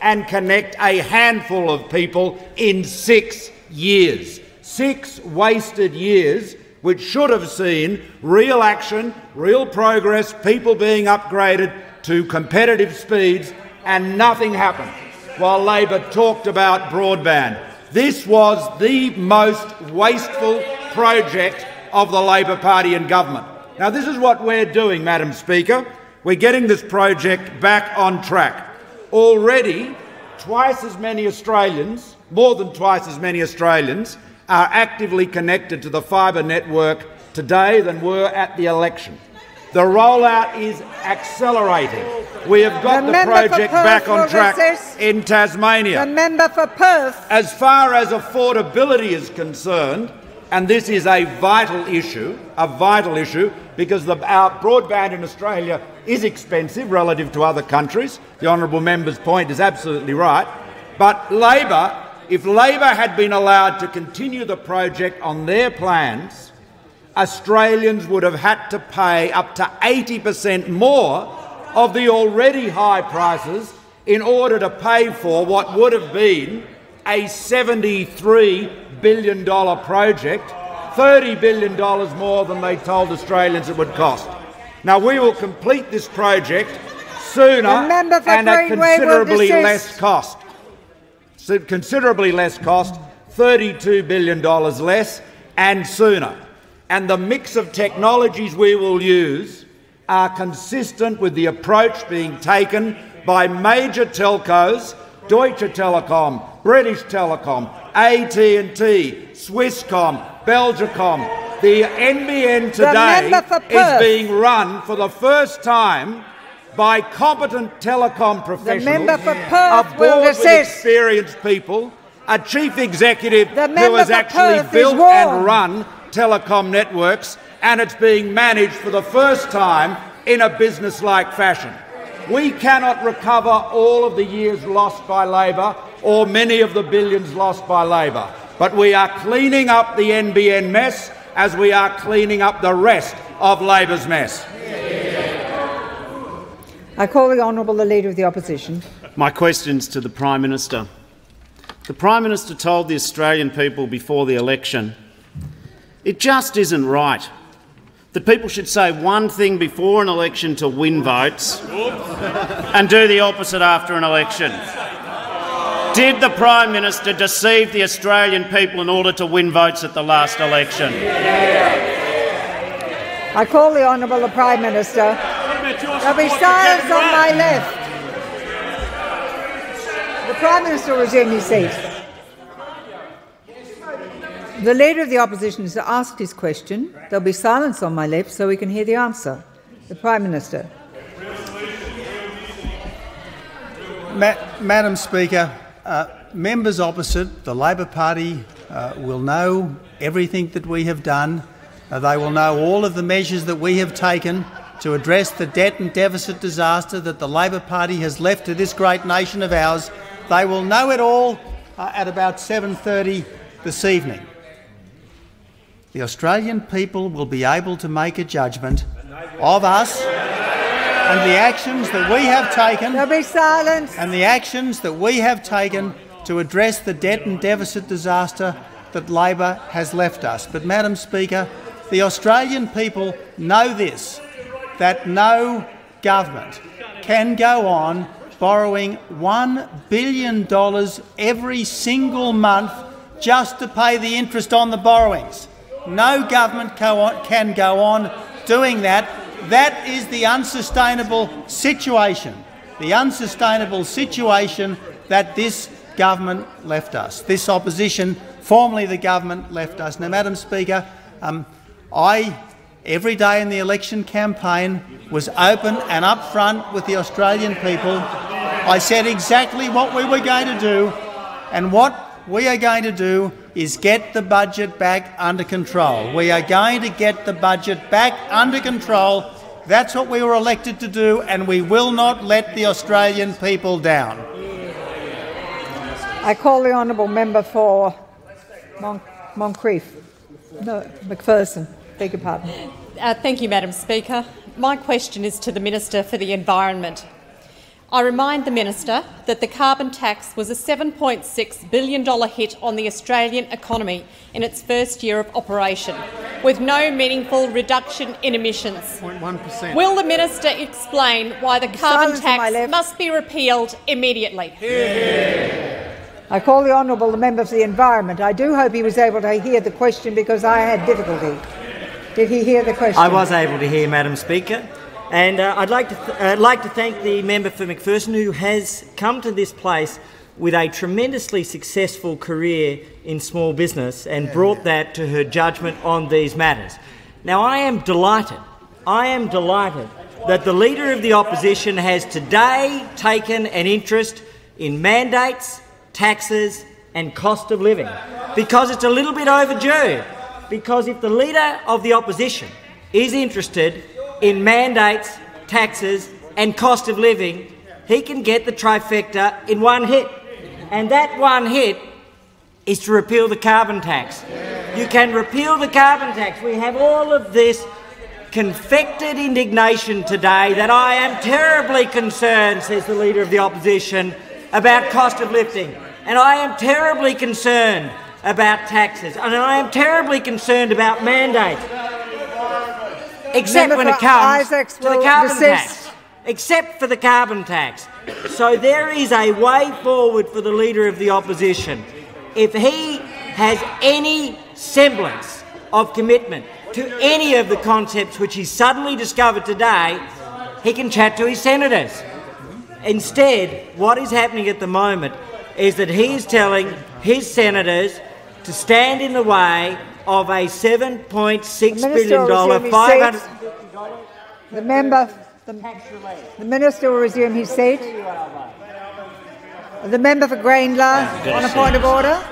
and connect a handful of people in six years. Six wasted years which should have seen real action, real progress, people being upgraded to competitive speeds, and nothing happened while Labor talked about broadband. This was the most wasteful project of the Labor Party and government. Now, this is what we're doing, Madam Speaker. We're getting this project back on track. Already, twice as many Australians, more than twice as many Australians, are actively connected to the fibre network today than were at the election. The rollout is accelerating. We have got The the, project back on track in Tasmania. The member for Perth. As far as affordability is concerned, and this is a vital issue, a vital issue, because the, our broadband in Australia is expensive relative to other countries. The honourable member's point is absolutely right. But Labor, if Labor had been allowed to continue the project on their plans, Australians would have had to pay up to 80% more of the already high prices in order to pay for what would have been a $73 billion project, $30 billion more than they told Australians it would cost. Now, we will complete this project sooner The member for and at considerably less cost. Considerably less cost, $32 billion less, and sooner. And the mix of technologies we will use are consistent with the approach being taken by major telcos, Deutsche Telekom, British Telecom, AT&T, Swisscom, Belgacom. The NBN today is being run for the first time by competent telecom professionals, a board with experienced people, a chief executive who has actually built and run telecom networks, and it's being managed for the first time in a business-like fashion. We cannot recover all of the years lost by Labor or many of the billions lost by Labor, but we are cleaning up the NBN mess as we are cleaning up the rest of Labor's mess. I call the Honourable the Leader of the Opposition. My question's to the Prime Minister. The Prime Minister told the Australian people before the election it just isn't right that people should say one thing before an election to win votes and do the opposite after an election. Did the Prime Minister deceive the Australian people in order to win votes at the last election? I call the Honourable the Prime Minister. There'll be silence on my left. The Prime Minister will resume his seat. The Leader of the Opposition has asked his question. There'll be silence on my left so we can hear the answer. The Prime Minister. Ma- Madam Speaker, uh, members opposite the Labor Party uh, will know everything that we have done. Uh, they will know all of the measures that we have taken to address the debt and deficit disaster that the Labor Party has left to this great nation of ours. They will know it all uh, at about 7:30 this evening. The Australian people will be able to make a judgment of us and the actions that we have taken. There'll be silence. And the actions that we have taken to address the debt and deficit disaster that Labor has left us. But, Madam Speaker, the Australian people know this that no government can go on borrowing $1 billion every single month just to pay the interest on the borrowings. No government can go on doing that. That is the unsustainable situation, the unsustainable situation that this government left us, this opposition, formerly the government, left us. Now, Madam Speaker, um, I, every day in the election campaign, was open and upfront with the Australian people. I said exactly what we were going to do, and what we are going to do is get the budget back under control. We are going to get the budget back under control. That's what we were elected to do, and we will not let the Australian people down. I call the honourable member for Mon Moncrieff. No, McPherson. Beg your pardon. Uh, thank you, Madam Speaker. My question is to the Minister for the Environment. I remind the Minister that the carbon tax was a $7.6 billion hit on the Australian economy in its first year of operation, with no meaningful reduction in emissions. 0.1%. Will the Minister explain why the carbon tax must be repealed immediately? Yeah. I call the honourable member for the environment. I do hope he was able to hear the question because I had difficulty. Did he hear the question? I was able to hear, Madam Speaker. And uh, I'd like to, th uh, like to thank the member for McPherson who has come to this place with a tremendously successful career in small business and brought that to her judgment on these matters. Now, I am delighted, I am delighted that the Leader of the Opposition has today taken an interest in mandates, taxes and cost of living because it's a little bit overdue. Because if the Leader of the Opposition is interested in mandates, taxes and cost of living, he can get the trifecta in one hit. And that one hit is to repeal the carbon tax. You can repeal the carbon tax. We have all of this confected indignation today that I am terribly concerned, says the Leader of the Opposition, about cost of living. And I am terribly concerned about taxes. And I am terribly concerned about mandates except when it comes to the carbon desist. tax. Except for the carbon tax. So there is a way forward for the Leader of the Opposition. If he has any semblance of commitment to any of the concepts which he suddenly discovered today, he can chat to his senators. Instead, what is happening at the moment is that he is telling his senators to stand in the way of a $7.6 billion 500 The member, the, the minister will resume his seat. The member for Grayndler on a point of order.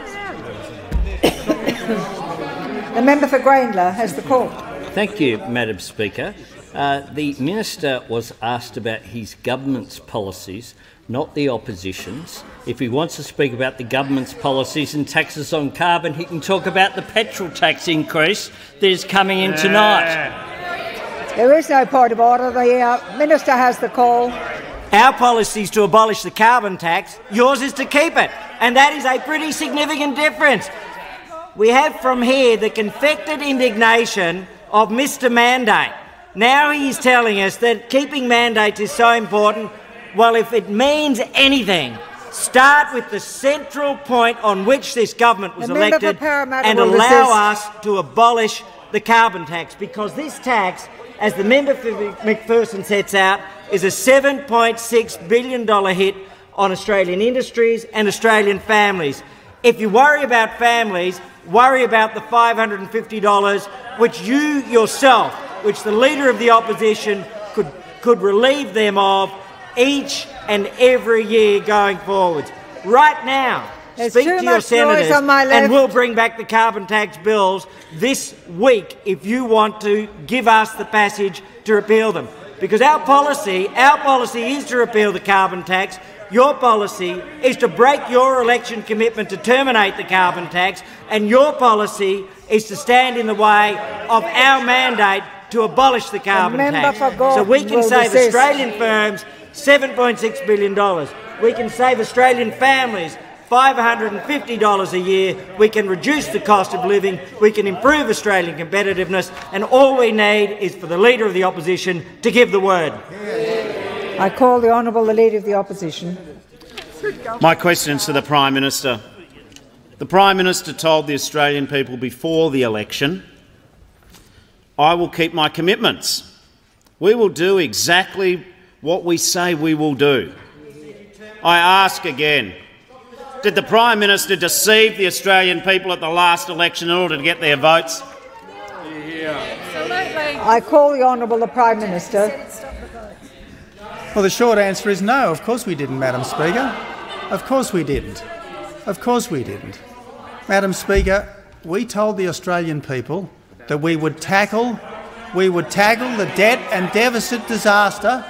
the member for Grayndler has the call. Thank you, Madam Speaker. Uh, the minister was asked about his government's policies not the opposition's. If he wants to speak about the government's policies and taxes on carbon, he can talk about the petrol tax increase that is coming in tonight. There is no point of order. The uh, minister has the call. Our policy is to abolish the carbon tax. Yours is to keep it. And that is a pretty significant difference. We have from here the confected indignation of Mr Mandate. Now he is telling us that keeping mandates is so important well, if it means anything, start with the central point on which this government was elected and allow us to abolish the carbon tax because this tax, as the member for McPherson sets out, is a $7.6 billion hit on Australian industries and Australian families. If you worry about families, worry about the $550 which you yourself, which the Leader of the Opposition could, could relieve them of each and every year going forward. Right now, There's speak to your senators and we'll bring back the carbon tax bills this week if you want to give us the passage to repeal them. Because our policy, our policy is to repeal the carbon tax. Your policy is to break your election commitment to terminate the carbon tax, and your policy is to stand in the way of our mandate to abolish the carbon tax. So we can save. Australian firms $7.6 billion. We can save Australian families $550 a year. We can reduce the cost of living. We can improve Australian competitiveness. And all we need is for the Leader of the Opposition to give the word. I call the Honourable the Leader of the Opposition. My question is to the Prime Minister. The Prime Minister told the Australian people before the election, I will keep my commitments. We will do exactly what we say we will do. I ask again, did the Prime Minister deceive the Australian people at the last election in order to get their votes? I call the Honourable the Prime Minister. Well, the short answer is no, of course we didn't, Madam Speaker. Of course we didn't. Of course we didn't. Madam Speaker, we told the Australian people that we would tackle, we would tackle the debt and deficit disaster,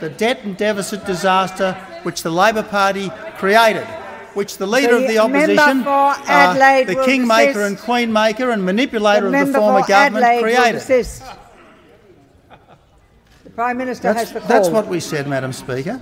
the debt and deficit disaster which the Labor Party created, which the leader The of the opposition, uh, the kingmaker desist. and queenmaker and manipulator of the former for government Adelaide created. The Prime Minister That's, has the call. that's what we said, Madam Speaker.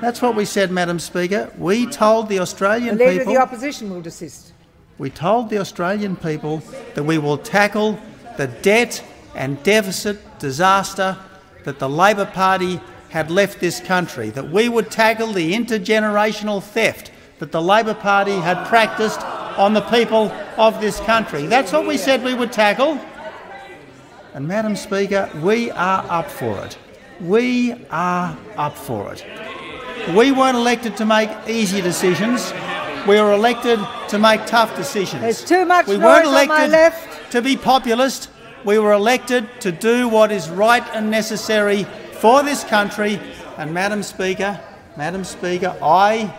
That's what we said, Madam Speaker. We told the the Australian Leader of people. the Opposition will desist. We told the Australian people that we will tackle the debt and deficit disaster that the Labor Party had left this country, that we would tackle the intergenerational theft that the Labor Party had practiced on the people of this country. That's what we said we would tackle. And, Madam Speaker, we are up for it. We are up for it. We weren't elected to make easy decisions. We were elected to make tough decisions. There's too much we noise weren't on my elected left. to be populist. We were elected to do what is right and necessary for this country. And, Madam Speaker, Madam Speaker, I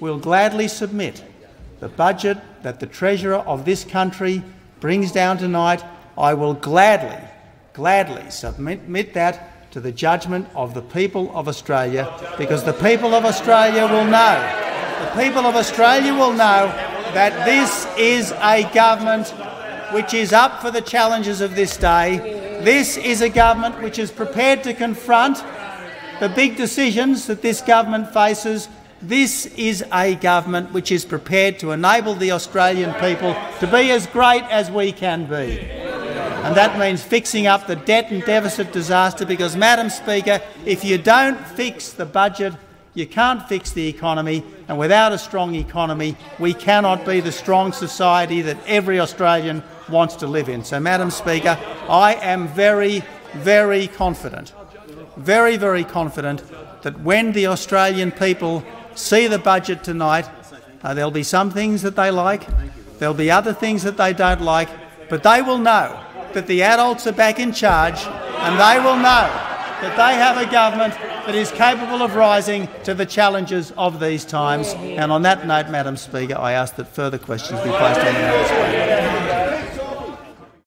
will gladly submit the budget that the Treasurer of this country brings down tonight. I will gladly, gladly submit that to the judgment of the people of Australia, because the people of Australia will know, the people of Australia will know that this is a government which is up for the challenges of this day. This is a government which is prepared to confront the big decisions that this government faces. This is a government which is prepared to enable the Australian people to be as great as we can be. And that means fixing up the debt and deficit disaster because, Madam Speaker, if you don't fix the budget, you can't fix the economy, and without a strong economy, we cannot be the strong society that every Australian wants to live in. So, Madam Speaker, I am very, very confident, very, very confident that when the Australian people see the budget tonight, uh, there'll be some things that they like, there'll be other things that they don't like, but they will know that the adults are back in charge and they will know that they have a government that is capable of rising to the challenges of these times. And on that note, Madam Speaker, I ask that further questions be placed on the notice.